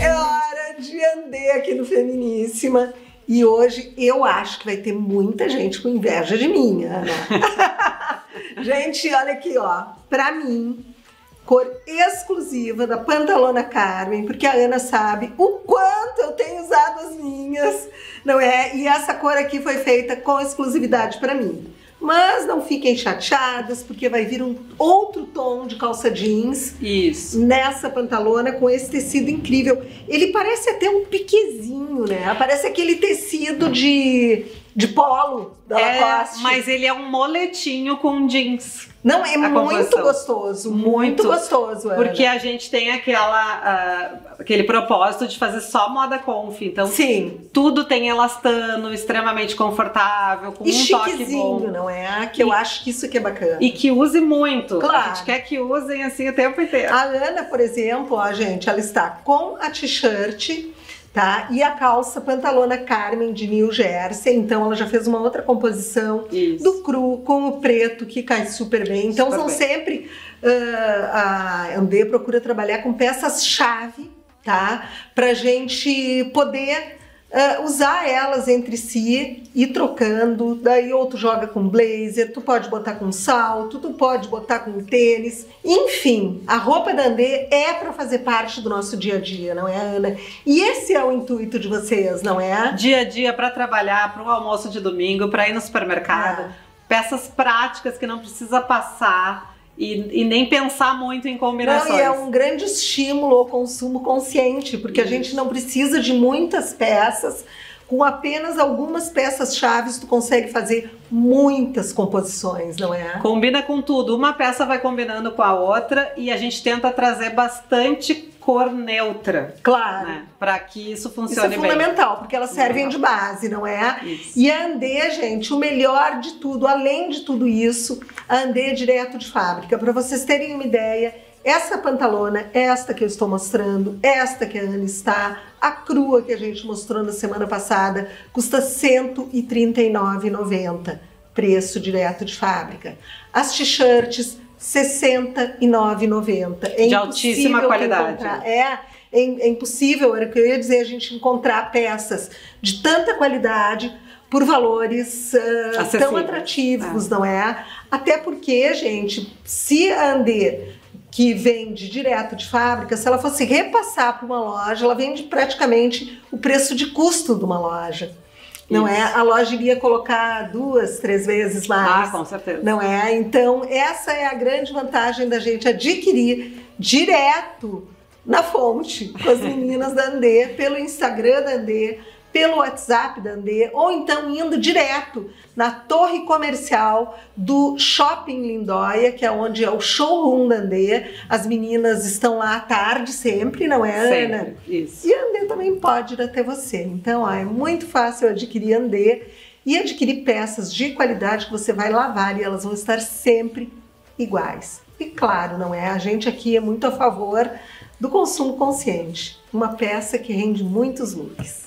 É hora de andar aqui no Feminíssima. E hoje eu acho que vai ter muita gente com inveja de mim, Ana. gente, olha aqui, ó. Pra mim, cor exclusiva da Pantalona Carmen, porque a Ana sabe o quanto eu tenho usado as minhas, não é? E essa cor aqui foi feita com exclusividade pra mim. Mas não fiquem chateadas, porque vai vir um outro tom de calça jeans Isso. nessa pantalona com esse tecido incrível. Ele parece até um piquezinho, né? Parece aquele tecido de, de polo da É, Lacoste. mas ele é um moletinho com jeans. Não, é a muito gostoso, muito, Muito. gostoso. Ana. Porque a gente tem aquela, ah, aquele propósito de fazer só moda conf. Então, Sim, tudo tem elastano, extremamente confortável, com e um toque bom. não é? Que eu E- acho que isso que é bacana. E que use muito. Claro. A gente quer que usem assim o tempo inteiro. A Ana, por exemplo, ó, gente, ela está com a t-shirt, tá? E a calça pantalona Carmen de New Jersey. Então ela já fez uma outra composição Isso. do cru com o preto que cai super bem. Então Super são bem. sempre ah, a Andê procura trabalhar com peças chave, tá? Pra gente poder ah, usar elas entre si e trocando. Daí ou tu joga com blazer, tu pode botar com salto, tu pode botar com tênis. Enfim, a roupa da Andê é para fazer parte do nosso dia a dia, não é, Ana? E esse é o intuito de vocês, não é? Dia a dia para trabalhar, para o almoço de domingo, para ir no supermercado. Ah. Peças práticas que não precisa passar e, e nem pensar muito em combinações. Não, e é um grande estímulo ao consumo consciente, porque a gente não precisa de muitas peças. Com apenas algumas peças chaves, tu consegue fazer muitas composições, não é? Combina com tudo. Uma peça vai combinando com a outra e a gente tenta trazer bastante cor neutra, Claro. né? Para que isso Isso é funcione bem. fundamental, porque elas servem de base, não é? Isso. E a Andê, gente, o melhor de tudo, além de tudo isso, a Andê é direto de fábrica. Para vocês terem uma ideia, essa pantalona, esta que eu estou mostrando, esta que a Ana está, a crua que a gente mostrou na semana passada, custa R$ 139,90, preço direto de fábrica. As t-shirts, R$ 69,90. É De altíssima impossível qualidade. é, é, é impossível, era o que eu ia dizer, a gente encontrar peças de tanta qualidade por valores ah, tão atrativos, não é? Até porque, gente, se a Andê que vende direto de fábrica, se ela fosse repassar para uma loja, ela vende praticamente o preço de custo de uma loja. Não é? Isso. A loja iria colocar duas, três vezes Ah, mais. com certeza. Não é? Então, essa é a grande vantagem da gente adquirir direto na fonte com as meninas da Andê, pelo Instagram da Andê, pelo WhatsApp da Andê, ou então indo direto na torre comercial do Shopping Lindóia, que é onde é o showroom da Andê. As meninas estão lá à tarde sempre, não é, Ana? Sempre. Isso. E a Andê também pode ir até você. Então, ó, é muito fácil adquirir Andê e adquirir peças de qualidade que você vai lavar e elas vão estar sempre iguais. E claro, não é? A gente aqui é muito a favor do consumo consciente. Uma peça que rende muitos looks.